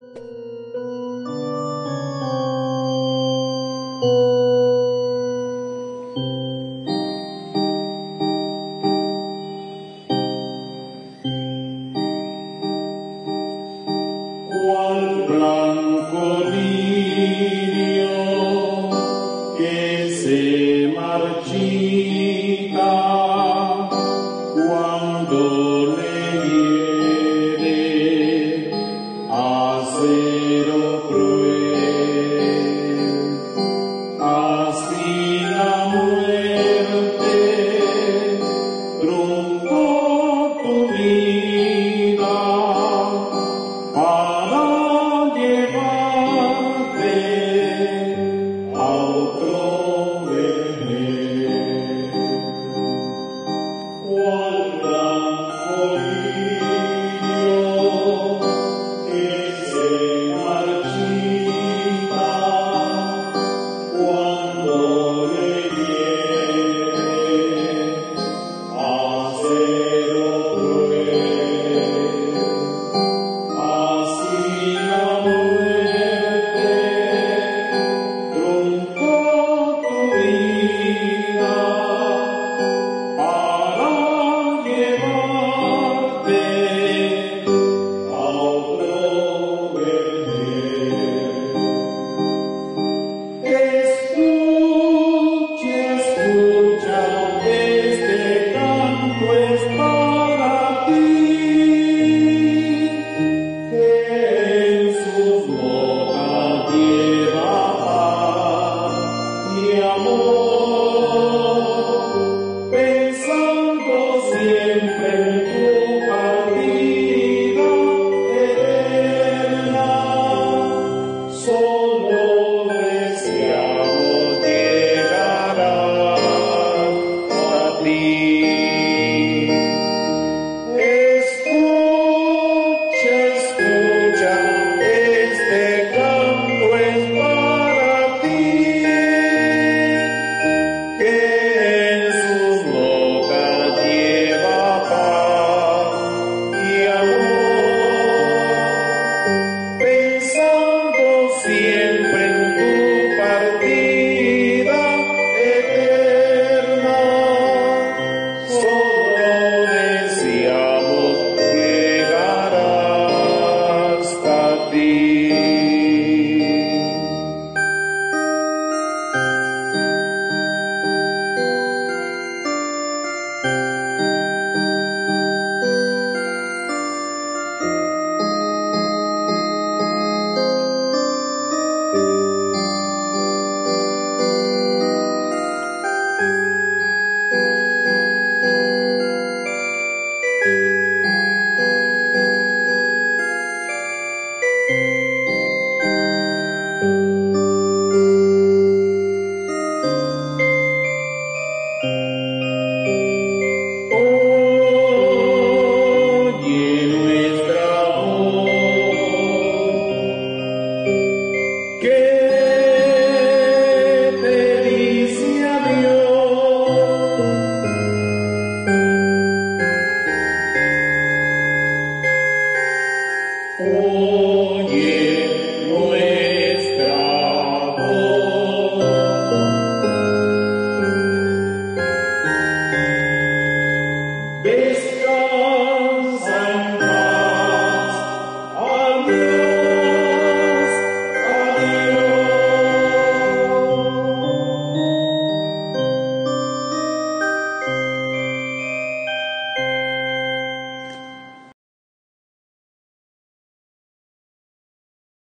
you Hari 我也